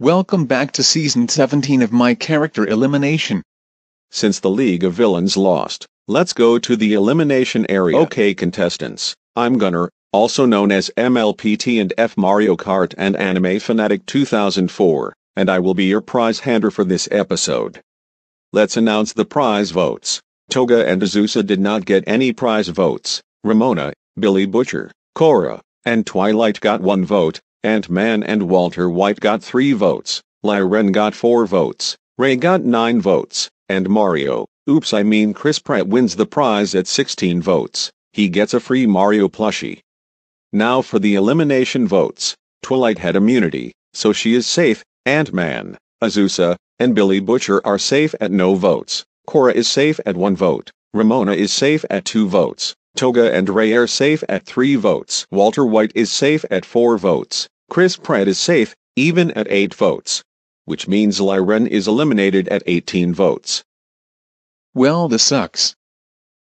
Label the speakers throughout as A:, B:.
A: Welcome back to season 17 of my character elimination.
B: Since the League of Villains lost, let's go to the elimination area. Okay contestants, I'm Gunner, also known as MLPT and F Mario Kart and Anime Fanatic 2004, and I will be your prize hander for this episode. Let's announce the prize votes. Toga and Azusa did not get any prize votes. Ramona, Billy Butcher, Cora, and Twilight got one vote, Ant-Man and Walter White got three votes, Lie Ren got four votes, Ray got nine votes, and Mario, oops I mean Chris Pratt wins the prize at 16 votes. He gets a free Mario plushie. Now for the elimination votes. Twilight had immunity, so she is safe, Ant-Man, Azusa, and Billy Butcher are safe at no votes. Cora is safe at one vote. Ramona is safe at two votes. Toga and Ray are safe at three votes. Walter White is safe at four votes. Chris Pratt is safe, even at 8 votes. Which means Lie Ren is eliminated at 18 votes.
A: Well this sucks.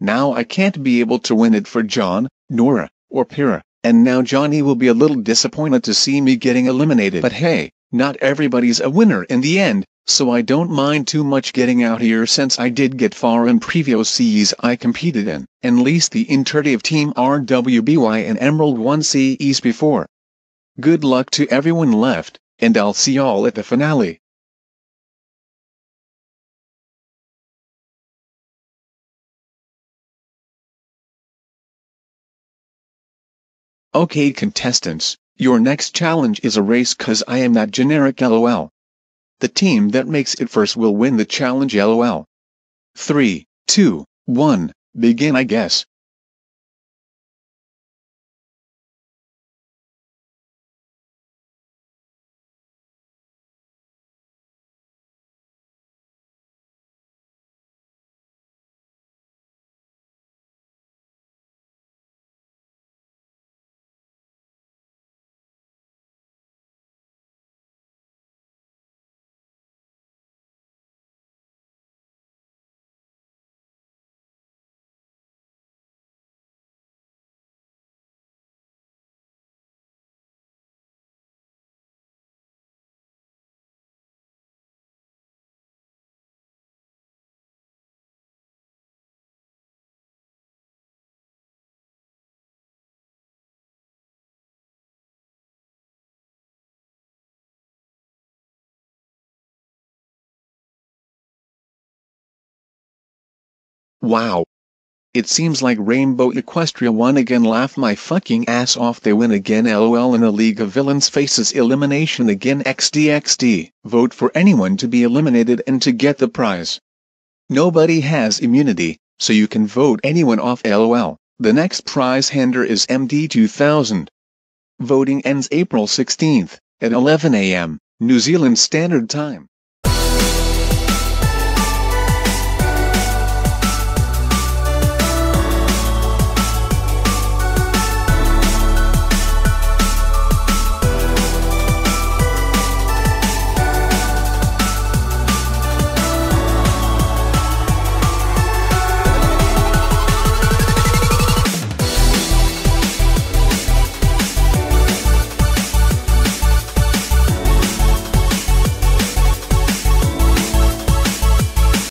A: Now I can't be able to win it for Jaune, Nora, or Pyrrha, and now Johnny will be a little disappointed to see me getting eliminated. But hey, not everybody's a winner in the end, so I don't mind too much getting out here since I did get far in previous Cs I competed in, and least the Intertive Team RWBY and Emerald 1 Cs before. Good luck to everyone left, and I'll see y'all at the finale. Okay contestants, your next challenge is a race cause I am that generic lol. The team that makes it first will win the challenge lol. 3, 2, 1, begin I guess. Wow. It seems like Rainbow Equestria won again laugh my fucking ass off they win again lol in a League of Villains faces elimination again xdxd. Vote for anyone to be eliminated and to get the prize. Nobody has immunity, so you can vote anyone off lol. The next prize hander is MD2000. Voting ends April 16th at 11 a.m. New Zealand Standard Time.